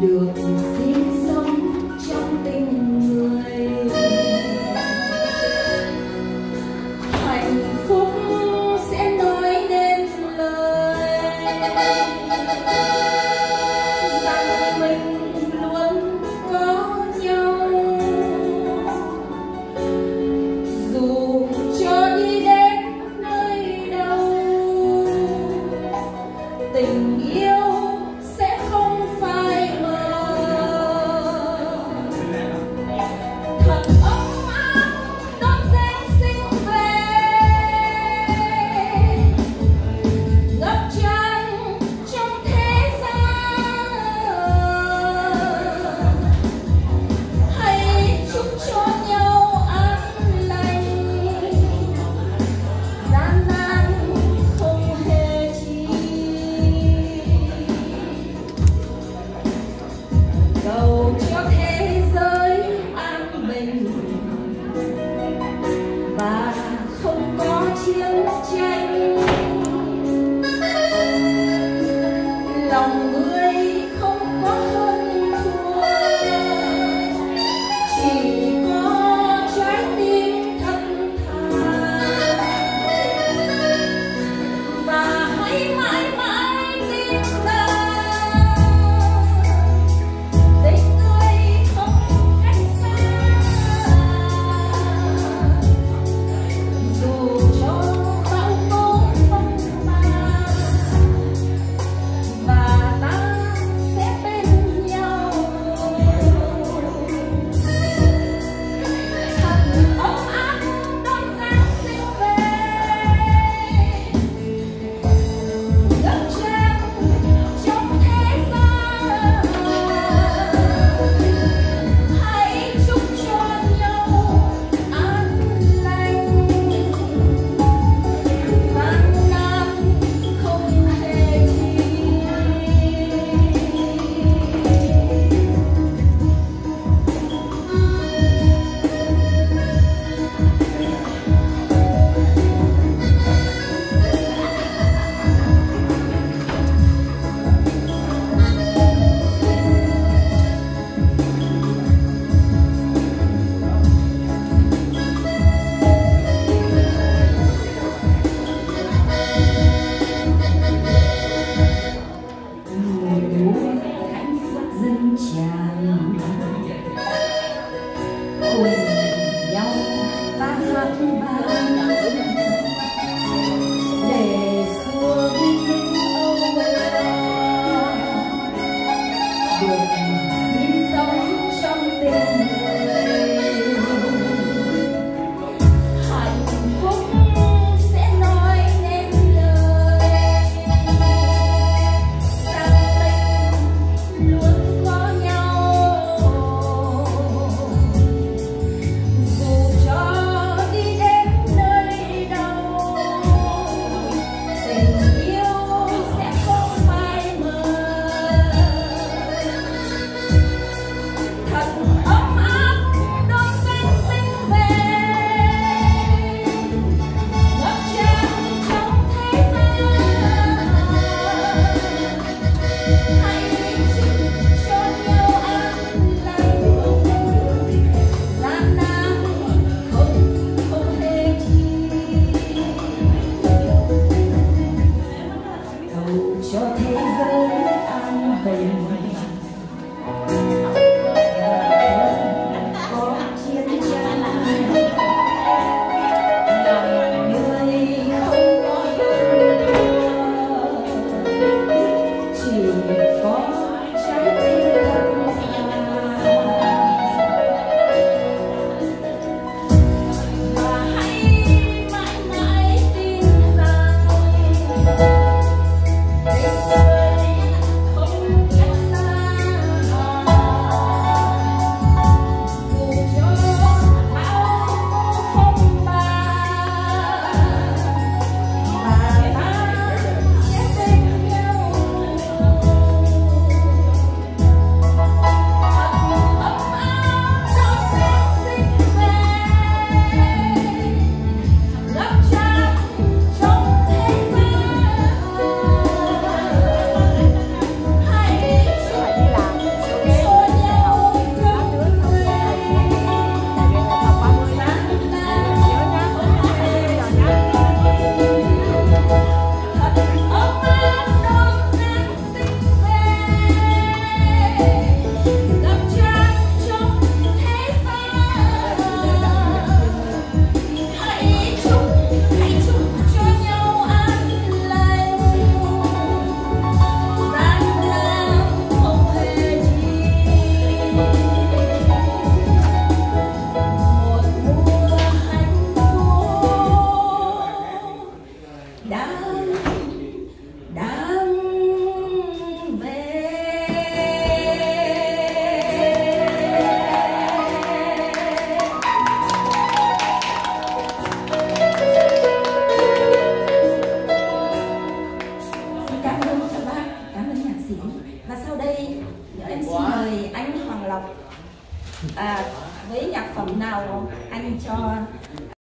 được. you.